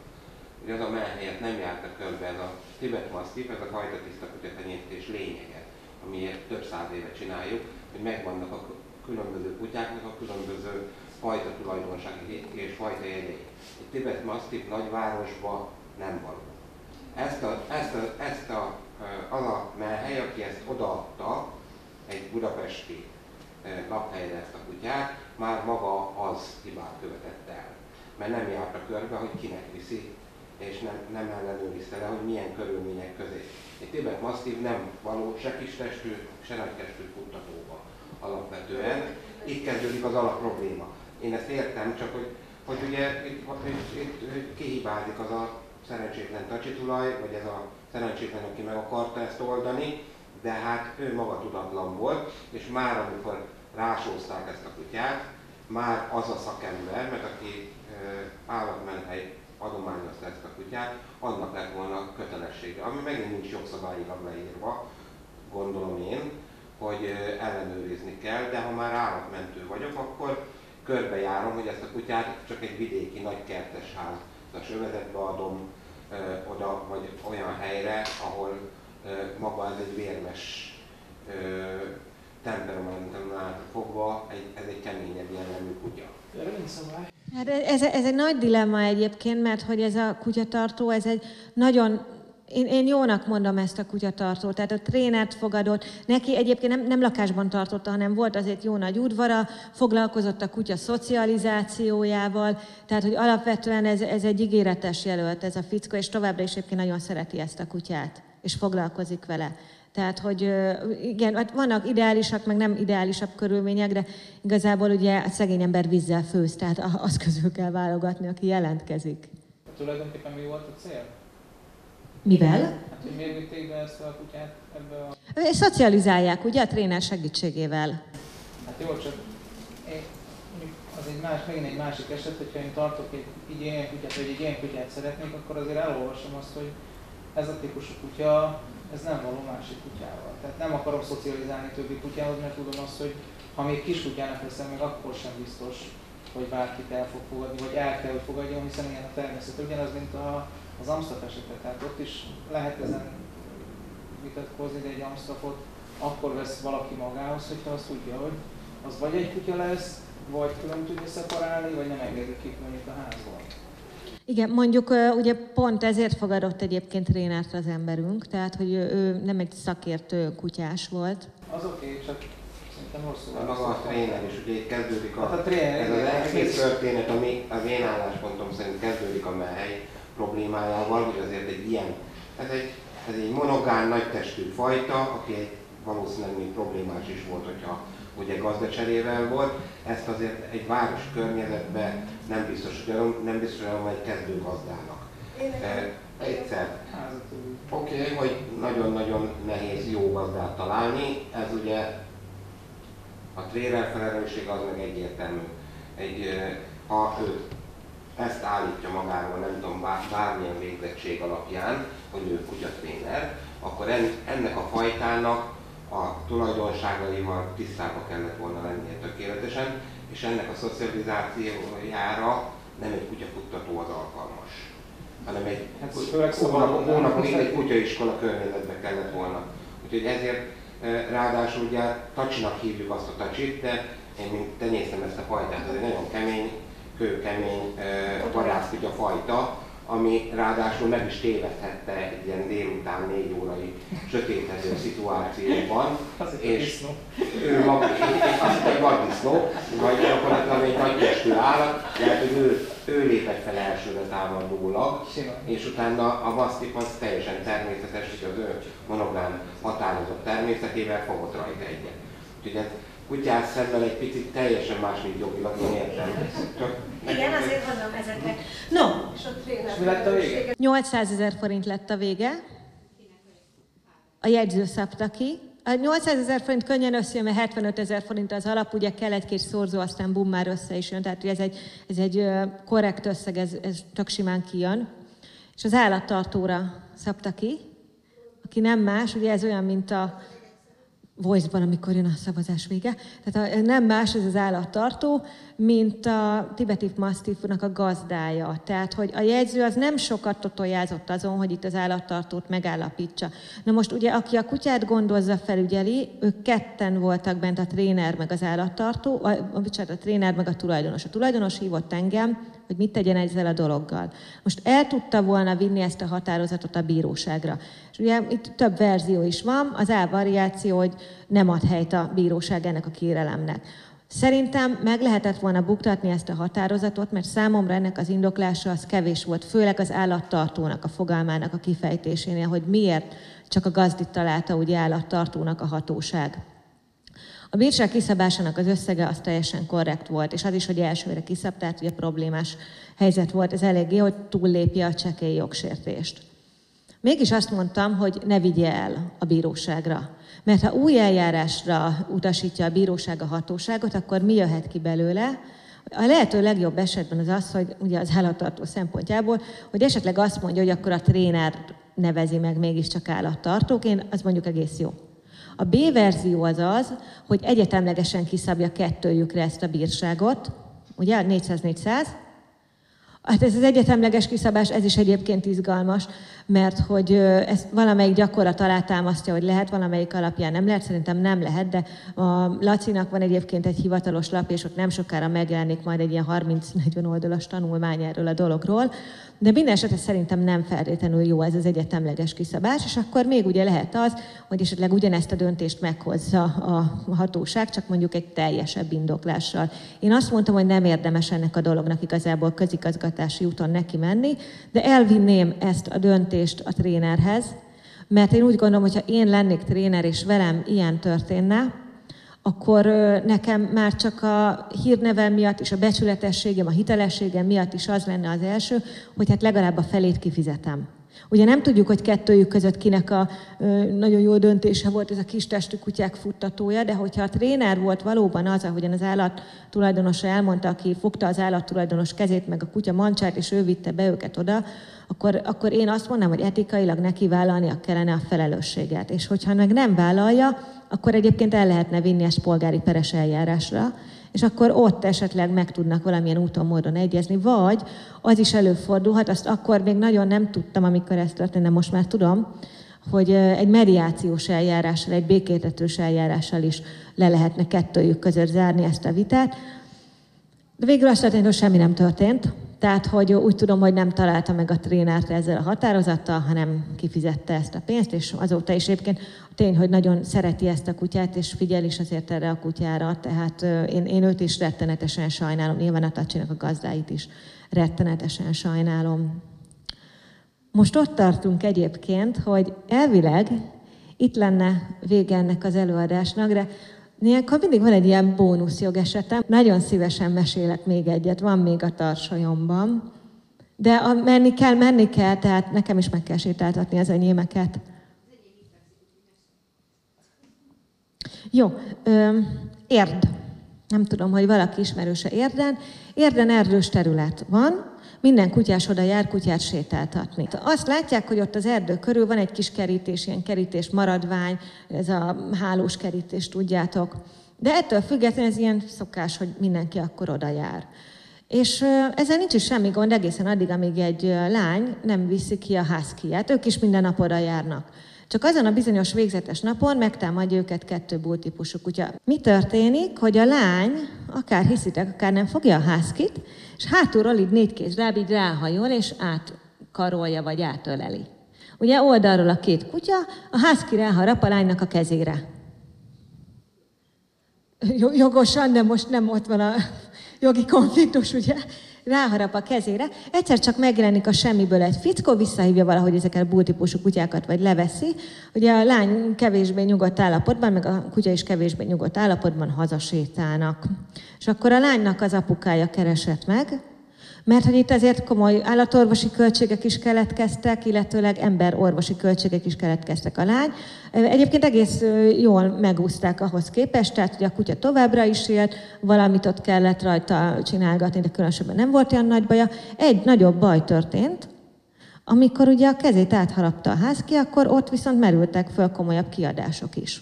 hogy az a menhelyet nem járta körbe ez a Tibet Mastiff, ez a fajta tiszta kutyatenyésztés lényege, amiért több száz éve csináljuk, hogy megvannak a különböző kutyáknak a különböző fajta tulajdonsági és fajta jegyei. Egy Tibet Mastiff nagyvárosba nem való. Ezt a, ezt a, ezt a, az a menhely, aki ezt odaadta, egy budapesti laphelyre ezt a kutyát, már maga az hibát követett el. Mert nem járta körbe, hogy kinek viszi, és nem, nem ellenőrizte le, hogy milyen körülmények közé. Egy Tibet Mastiff nem való se kis testű, se nagy testű futtatóba alapvetően. Itt kezdődik az alap probléma. Én ezt értem, csak hogy, hogy ugye itt, itt, itt, itt kihibázik az a szerencsétlen tacsitulaj, vagy ez a szerencsétlen, aki meg akarta ezt oldani, de hát ő maga tudatlan volt, és már amikor rásózták ezt a kutyát, már az a szakember, mert aki állatmenhely adományozta ezt a kutyát, annak lett volna kötelessége, ami megint nincs jogszabályilag leírva, gondolom én, hogy ellenőrizni kell, de ha már állatmentő vagyok, akkor körbejárom, hogy ezt a kutyát csak egy vidéki nagy kertes házas övezetbe adom ö, oda, vagy olyan helyre, ahol ö, maga ez egy vérmes temperamentumnál fogva egy, ez egy keményebb jellemű kutya. Hát ez, ez egy nagy dilemma egyébként, mert hogy ez a kutyatartó, ez egy nagyon én, én jónak mondom ezt a kutyatartót, tehát a trénert fogadott, neki egyébként nem, nem lakásban tartotta, hanem volt azért jó nagy udvara, foglalkozott a kutya szocializációjával, tehát hogy alapvetően ez, ez egy ígéretes jelölt ez a fickó, és továbbra is egyébként nagyon szereti ezt a kutyát, és foglalkozik vele. Tehát, hogy igen, hát vannak ideálisak, meg nem ideálisabb körülmények, de igazából ugye a szegény ember vízzel főz, tehát az közül kell válogatni, aki jelentkezik. Tulajdonképpen mi volt a cél? Mivel? Hát, hogy miért vitték be ezt a kutyát ebbe a... Szocializálják, ugye, a tréner segítségével. Hát jó, csak az egy más, megint egy másik eset, hogyha én tartok egy, egy ilyen kutyát, vagy egy ilyen kutyát szeretnék, akkor azért elolvasom azt, hogy ez a típusú kutya, ez nem való másik kutyával. Tehát nem akarok szocializálni többi kutyához, mert tudom azt, hogy ha még kis kutyának leszem, még akkor sem biztos, hogy bárkit el fog fogadni, vagy el kell, hogy fogadjon, hiszen ilyen a természet. Ugyanaz, mint a, az Amstaff esetet. Tehát ott is lehet ezen vitatkozni, de egy Amstaffot akkor vesz valaki magához, hogyha azt tudja, hogy az vagy egy kutya lesz, vagy külön tudja szeparálni, vagy nem engedik ki mondjuk a házból. Igen, mondjuk ugye pont ezért fogadott egyébként Rénárt az emberünk, tehát hogy ő nem egy szakértő kutyás volt. Az oké, okay, csak szerintem rosszul. A maga a tréner is, ugye itt kezdődik a, hát a tréner, ez az egész történet, ami az én álláspontom szerint kezdődik a mely problémájával, hogy azért egy ilyen, ez egy, ez egy monogán, nagy testű fajta, aki egy valószínűleg még problémás is volt, hogyha ugye gazdacserével volt. Ezt azért egy város környezetben nem biztos, hogy nem biztos, hogy egy kezdő gazdának. E, egyszer. Oké, okay, hogy nagyon-nagyon nehéz jó gazdát találni, ez ugye a tréner felelősség az meg egyértelmű. Egy, ha ő ezt állítja magáról, nem tudom, bármilyen végzettség alapján, hogy ő kutyatréner, akkor ennek a fajtának a tulajdonságaival tisztába kellett volna lennie tökéletesen, és ennek a szocializációjára nem egy kutyafuttató az alkalmas, hanem egy hát, hónap, hónap egy kutyaiskola környezetbe kellett volna. Úgyhogy ezért e, ráadásul ugye tacsinak hívjuk azt a tacsit, de én mint tenyésztem ezt a fajtát, ez egy nagyon kemény, kőkemény e, vadászkutya fajta, ami ráadásul meg is tévedhette egy ilyen délután négy órai sötétező szituációban. és ő maga, azt egy vaddisznó, vagy gyakorlatilag egy nagy testű állat, lehet, hogy ő, ő lépett fel elsőre támadólag, és utána a masztip az teljesen természetes, hogy az ő monogán határozott természetével fogott rajta egyet. Úgyhogy ez kutyás szemmel egy picit teljesen más, mint jogilag, én értem. Csak Igen, azért mondom ezeknek. No, és mi lett a vége? 800 ezer forint lett a vége. A jegyző szabta ki. A 800 ezer forint könnyen összejön, mert 75 ezer forint az alap, ugye kell egy-két szorzó, aztán bum, már össze is jön. Tehát ez egy, ez egy korrekt összeg, ez, ez csak simán kijön. És az állattartóra szabta ki, aki nem más, ugye ez olyan, mint a voice-ban, amikor jön a szavazás vége. Tehát a, nem más ez az állattartó, mint a tibetív mastiffnak a gazdája. Tehát, hogy a jegyző az nem sokat totojázott azon, hogy itt az állattartót megállapítsa. Na most ugye, aki a kutyát gondozza, felügyeli, ők ketten voltak bent, a tréner meg az állattartó, a, a, bocsánat, a tréner meg a tulajdonos. A tulajdonos hívott engem, hogy mit tegyen ezzel a dologgal. Most el tudta volna vinni ezt a határozatot a bíróságra. És ugye itt több verzió is van, az A variáció, hogy nem ad helyt a bíróság ennek a kérelemnek. Szerintem meg lehetett volna buktatni ezt a határozatot, mert számomra ennek az indoklása az kevés volt, főleg az állattartónak a fogalmának a kifejtésénél, hogy miért csak a gazdit találta ugye állattartónak a hatóság. A bírság kiszabásának az összege az teljesen korrekt volt, és az is, hogy elsőre kiszab, tehát ugye problémás helyzet volt, ez eléggé, hogy túllépje a csekély jogsértést. Mégis azt mondtam, hogy ne vigye el a bíróságra. Mert ha új eljárásra utasítja a bíróság a hatóságot, akkor mi jöhet ki belőle? A lehető legjobb esetben az az, hogy ugye az állattartó szempontjából, hogy esetleg azt mondja, hogy akkor a tréner nevezi meg mégiscsak állattartóként, az mondjuk egész jó. A B verzió az az, hogy egyetemlegesen kiszabja kettőjükre ezt a bírságot, ugye? 400-400, Hát ez az egyetemleges kiszabás, ez is egyébként izgalmas, mert hogy ezt valamelyik gyakorlat alátámasztja, hogy lehet, valamelyik alapján nem lehet, szerintem nem lehet, de a Lacinak van egyébként egy hivatalos lap, és ott nem sokára megjelenik majd egy ilyen 30-40 oldalas tanulmány erről a dologról, de minden esetre szerintem nem feltétlenül jó ez az egyetemleges kiszabás, és akkor még ugye lehet az, hogy esetleg ugyanezt a döntést meghozza a hatóság, csak mondjuk egy teljesebb indoklással. Én azt mondtam, hogy nem érdemes ennek a dolognak igazából közigazgatási úton neki menni, de elvinném ezt a döntést a trénerhez, mert én úgy gondolom, hogy ha én lennék tréner, és velem ilyen történne, akkor nekem már csak a hírnevem miatt és a becsületességem, a hitelességem miatt is az lenne az első, hogy hát legalább a felét kifizetem. Ugye nem tudjuk, hogy kettőjük között kinek a ö, nagyon jó döntése volt ez a kis testű kutyák futtatója, de hogyha a tréner volt valóban az, ahogyan az állat tulajdonosa elmondta, aki fogta az állat tulajdonos kezét, meg a kutya mancsát, és ő vitte be őket oda, akkor, akkor én azt mondom, hogy etikailag neki vállalnia kellene a felelősséget. És hogyha meg nem vállalja, akkor egyébként el lehetne vinni ezt polgári peres eljárásra, és akkor ott esetleg meg tudnak valamilyen úton, módon egyezni, vagy az is előfordulhat, azt akkor még nagyon nem tudtam, amikor ez történt, de most már tudom, hogy egy mediációs eljárással, egy békétetős eljárással is le lehetne kettőjük között zárni ezt a vitát. De végül azt történt, hogy semmi nem történt. Tehát, hogy úgy tudom, hogy nem találta meg a trénert ezzel a határozattal, hanem kifizette ezt a pénzt, és azóta is egyébként tény, hogy nagyon szereti ezt a kutyát, és figyel is azért erre a kutyára, tehát én, én őt is rettenetesen sajnálom, nyilván a Tacsinak a gazdáit is rettenetesen sajnálom. Most ott tartunk egyébként, hogy elvileg itt lenne vége ennek az előadásnak, de Ilyenkor mindig van egy ilyen bónuszjog esetem. Nagyon szívesen mesélek még egyet, van még a tarsajomban. De a, menni kell, menni kell, tehát nekem is meg kell sétáltatni az enyémeket. Jó, ö, érd. Nem tudom, hogy valaki ismerőse érden. Érden erdős terület van, minden kutyás oda jár kutyát sétáltatni. Azt látják, hogy ott az erdő körül van egy kis kerítés, ilyen kerítés maradvány, ez a hálós kerítés, tudjátok. De ettől függetlenül ez ilyen szokás, hogy mindenki akkor oda jár. És ezzel nincs is semmi gond egészen addig, amíg egy lány nem viszi ki a házkiját. Ők is minden nap oda járnak. Csak azon a bizonyos végzetes napon megtámadja őket kettő bultípusú kutya. Mi történik, hogy a lány, akár hiszitek, akár nem fogja a házkit, és hátulról így négy kézláb így ráhajol, és átkarolja, vagy átöleli. Ugye oldalról a két kutya, a házki ráharap a lánynak a kezére. Jogosan, de most nem ott van a jogi konfliktus, ugye? Ráharap a kezére, egyszer csak megjelenik a semmiből egy fickó, visszahívja valahogy ezeket a bultípusú kutyákat, vagy leveszi. Ugye a lány kevésbé nyugodt állapotban, meg a kutya is kevésbé nyugodt állapotban hazasétálnak. És akkor a lánynak az apukája keresett meg, mert hogy itt azért komoly állatorvosi költségek is keletkeztek, illetőleg emberorvosi költségek is keletkeztek a lány. Egyébként egész jól megúzták ahhoz képest, tehát hogy a kutya továbbra is élt, valamit ott kellett rajta csinálgatni, de különösebben nem volt olyan nagy baja. Egy nagyobb baj történt, amikor ugye a kezét átharapta a házki, akkor ott viszont merültek föl komolyabb kiadások is.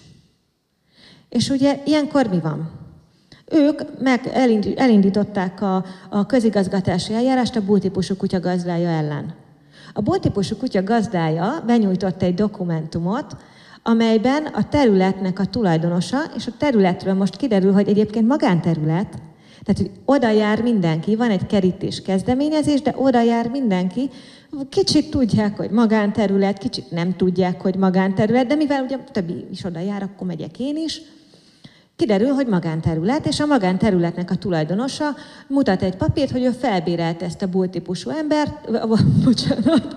És ugye ilyenkor mi van? Ők meg elindították a, a közigazgatási eljárást a bultípusú kutya gazdája ellen. A bultípusú kutya gazdája benyújtott egy dokumentumot, amelyben a területnek a tulajdonosa, és a területről most kiderül, hogy egyébként magánterület, tehát, hogy oda jár mindenki, van egy kerítés kezdeményezés, de oda jár mindenki, kicsit tudják, hogy magánterület, kicsit nem tudják, hogy magánterület, de mivel ugye többi is oda jár, akkor megyek én is, Kiderül, hogy magánterület, és a magánterületnek a tulajdonosa mutat egy papírt, hogy ő felbérelt ezt a bultípusú embert, bocsánat,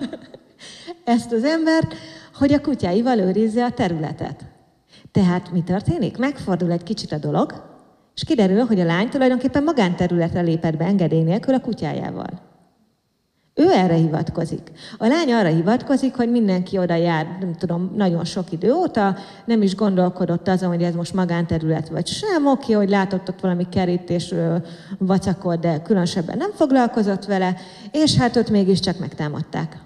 ezt az embert, hogy a kutyáival őrizze a területet. Tehát mi történik? Megfordul egy kicsit a dolog, és kiderül, hogy a lány tulajdonképpen magánterületre lépett be engedély nélkül a kutyájával. Ő erre hivatkozik. A lány arra hivatkozik, hogy mindenki oda jár, nem tudom, nagyon sok idő óta, nem is gondolkodott azon, hogy ez most magánterület vagy sem. Oké, hogy látott ott valami kerítés vacakot, de különösebben nem foglalkozott vele, és hát ott mégiscsak megtámadták.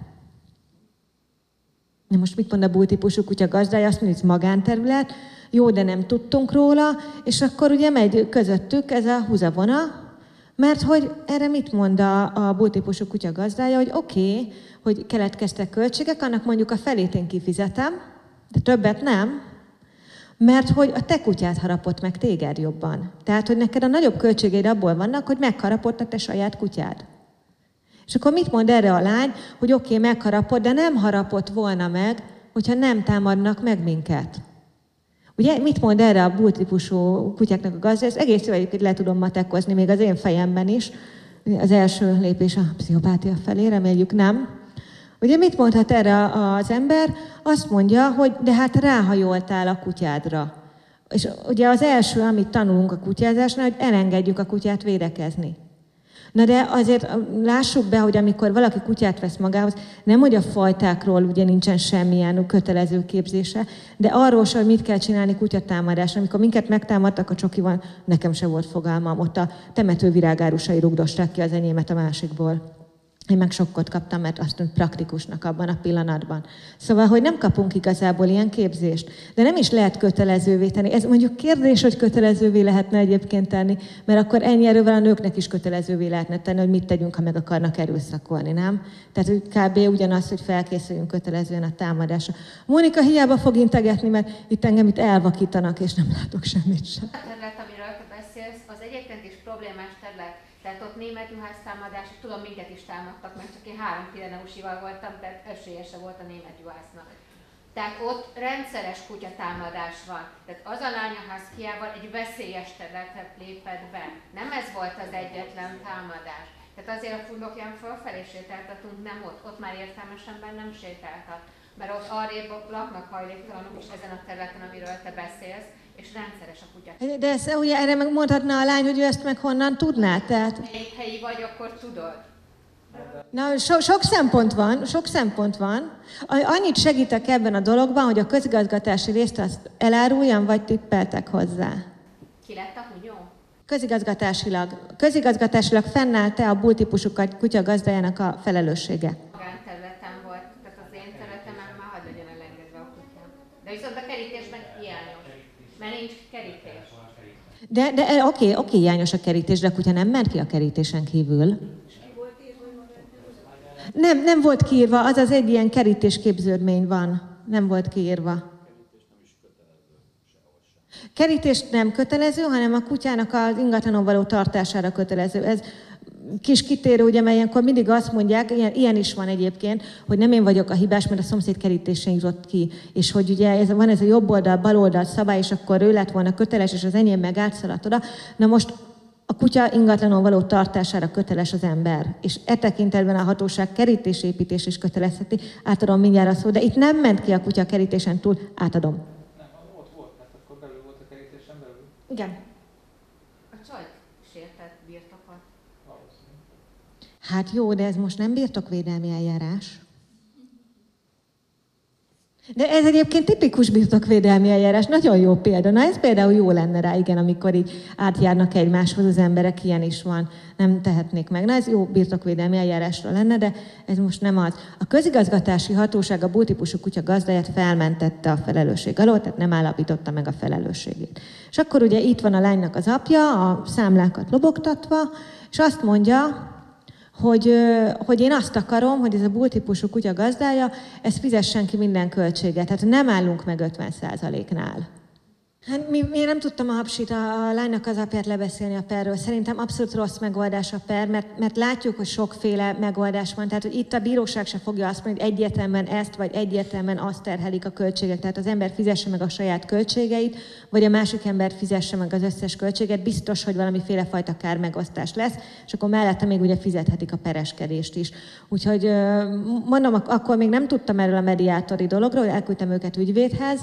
Na most mit mond a bultípusú kutya gazdája? Azt mondja, hogy magánterület, jó, de nem tudtunk róla, és akkor ugye megy közöttük ez a húzavona, mert hogy erre mit mond a, a bultípusú kutya gazdája, hogy oké, okay, hogy keletkeztek költségek, annak mondjuk a felét én kifizetem, de többet nem, mert hogy a te kutyát harapott meg téged jobban. Tehát, hogy neked a nagyobb költségeid abból vannak, hogy megharapott a te saját kutyád. És akkor mit mond erre a lány, hogy oké, okay, megharapott, de nem harapott volna meg, hogyha nem támadnak meg minket. Ugye mit mond erre a bull kutyáknak a gazda? Ez egész jó egyébként le tudom matekozni, még az én fejemben is. Az első lépés a pszichopátia felé, reméljük nem. Ugye mit mondhat erre az ember? Azt mondja, hogy de hát ráhajoltál a kutyádra. És ugye az első, amit tanulunk a kutyázásnál, hogy elengedjük a kutyát védekezni. Na de azért lássuk be, hogy amikor valaki kutyát vesz magához, nem hogy a fajtákról ugye nincsen semmilyen kötelező képzése, de arról sem, hogy mit kell csinálni kutyatámadásra. Amikor minket megtámadtak a csokival, nekem se volt fogalmam. Ott a temetővirágárusai rugdosták ki az enyémet a másikból. Én meg sokkot kaptam, mert azt tűnt praktikusnak abban a pillanatban. Szóval, hogy nem kapunk igazából ilyen képzést, de nem is lehet kötelezővé tenni. Ez mondjuk kérdés, hogy kötelezővé lehetne egyébként tenni, mert akkor ennyi erővel a nőknek is kötelezővé lehetne tenni, hogy mit tegyünk, ha meg akarnak erőszakolni, nem? Tehát, hogy kb. ugyanaz, hogy felkészüljünk kötelezően a támadásra. Mónika hiába fog integetni, mert itt engem itt elvakítanak, és nem látok semmit sem. A terület, amiről te beszélsz, az egyébként is problémás terület tehát ott német juhásztámadás, és tudom, minket támadtak, mert csak én három Pireneusival voltam, tehát esélyese volt a német juhásznak. Tehát ott rendszeres kutyatámadás van. Tehát az a lány a huskyával egy veszélyes területet lépett be. Nem ez volt az egyetlen támadás. Tehát azért a fundokján fölfelé sétáltatunk, nem ott. Ott már értelmes ember nem sétáltat. Mert ott arrébb laknak hajléktalanok is ezen a területen, amiről te beszélsz, és rendszeres a kutya. De ezt ugye erre meg mondhatna a lány, hogy ő ezt meg honnan tudná, tehát... Egy helyi vagy, akkor tudod. Na, so, sok szempont van, sok szempont van. Annyit segítek ebben a dologban, hogy a közigazgatási részt azt eláruljam, vagy tippeltek hozzá. Ki lett a hunyó? Közigazgatásilag. Közigazgatásilag fennállt-e a bultípusú kutya gazdájának a felelőssége? Magánterületen volt, tehát az én területemen már hadd legyen elengedve a kutyám. De viszont a kerítésben hiányos. Mert nincs kerítés. De, de oké, oké, hiányos a kerítés, de a kutya nem ment ki a kerítésen kívül. Nem, nem volt kiírva, az az egy ilyen kerítésképződmény van. Nem volt kiírva. Kerítés nem kötelező, hanem a kutyának az ingatlanon való tartására kötelező. Ez kis kitérő, ugye, mert ilyenkor mindig azt mondják, ilyen, ilyen is van egyébként, hogy nem én vagyok a hibás, mert a szomszéd kerítésen jutott ki, és hogy ugye ez, van ez a jobb oldal, bal oldal szabály, és akkor ő lett volna köteles, és az enyém meg átszaladt oda. Na most a kutya ingatlanon való tartására köteles az ember, és e tekintetben a hatóság kerítésépítés is kötelezheti. Átadom mindjárt a szó, de itt nem ment ki a kutya a kerítésen túl, átadom. Nem, ott volt, mert akkor belül volt a kerítésen belül. Igen. A csaj sértett birtokat. Hát jó, de ez most nem birtokvédelmi eljárás. De ez egyébként tipikus birtokvédelmi eljárás, nagyon jó példa. Na ez például jó lenne rá, igen, amikor így átjárnak egymáshoz az emberek, ilyen is van, nem tehetnék meg. Na ez jó birtokvédelmi eljárásra lenne, de ez most nem az. A közigazgatási hatóság a bútípusú kutya gazdáját felmentette a felelősség alól, tehát nem állapította meg a felelősségét. És akkor ugye itt van a lánynak az apja, a számlákat lobogtatva, és azt mondja, hogy, hogy én azt akarom, hogy ez a bull-típusú kutya gazdája, ez fizessen ki minden költséget. Tehát nem állunk meg 50%-nál. Hát mi, nem tudtam a hapsit, a, a lánynak az apját lebeszélni a perről. Szerintem abszolút rossz megoldás a per, mert, mert látjuk, hogy sokféle megoldás van. Tehát, hogy itt a bíróság se fogja azt mondani, hogy egyértelműen ezt, vagy egyértelműen azt terhelik a költségek. Tehát az ember fizesse meg a saját költségeit, vagy a másik ember fizesse meg az összes költséget. Biztos, hogy valamiféle fajta kár megosztás lesz, és akkor mellette még ugye fizethetik a pereskedést is. Úgyhogy mondom, akkor még nem tudtam erről a mediátori dologról, elküldtem őket ügyvédhez,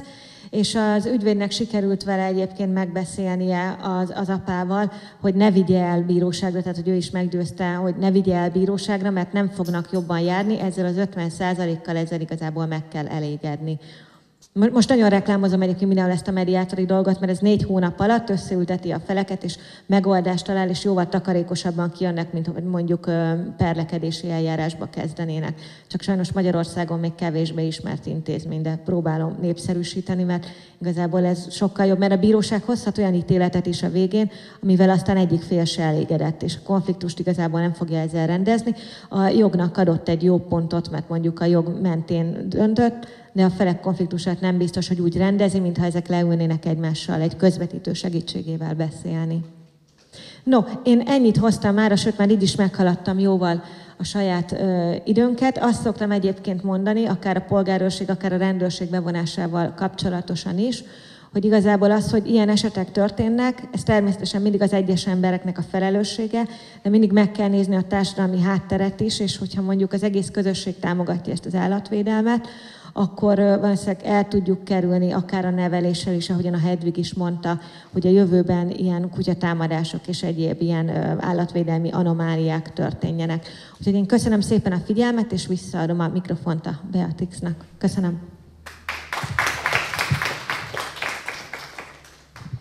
és az ügyvédnek sikerült vele egyébként megbeszélnie az, az apával, hogy ne vigye el bíróságra, tehát hogy ő is meggyőzte, hogy ne vigye el bíróságra, mert nem fognak jobban járni, ezzel az 50%-kal ezzel igazából meg kell elégedni. Most nagyon reklámozom egyébként mindenhol ezt a mediátori dolgot, mert ez négy hónap alatt összeülteti a feleket, és megoldást talál, és jóval takarékosabban kijönnek, mint hogy mondjuk perlekedési eljárásba kezdenének. Csak sajnos Magyarországon még kevésbé ismert intézmény, de próbálom népszerűsíteni, mert igazából ez sokkal jobb, mert a bíróság hozhat olyan ítéletet is a végén, amivel aztán egyik fél se elégedett, és a konfliktust igazából nem fogja ezzel rendezni. A jognak adott egy jó pontot, mert mondjuk a jog mentén döntött, de a felek konfliktusát nem biztos, hogy úgy rendezi, mintha ezek leülnének egymással egy közvetítő segítségével beszélni. No, én ennyit hoztam már, sőt már így is meghaladtam jóval a saját ö, időnket. Azt szoktam egyébként mondani, akár a polgárőrség, akár a rendőrség bevonásával kapcsolatosan is, hogy igazából az, hogy ilyen esetek történnek, ez természetesen mindig az egyes embereknek a felelőssége, de mindig meg kell nézni a társadalmi hátteret is, és hogyha mondjuk az egész közösség támogatja ezt az állatvédelmet, akkor valószínűleg el tudjuk kerülni akár a neveléssel is, ahogyan a Hedvig is mondta, hogy a jövőben ilyen kutyatámadások és egyéb ilyen állatvédelmi anomáliák történjenek. Úgyhogy én köszönöm szépen a figyelmet, és visszaadom a mikrofont a Beatrixnak. Köszönöm.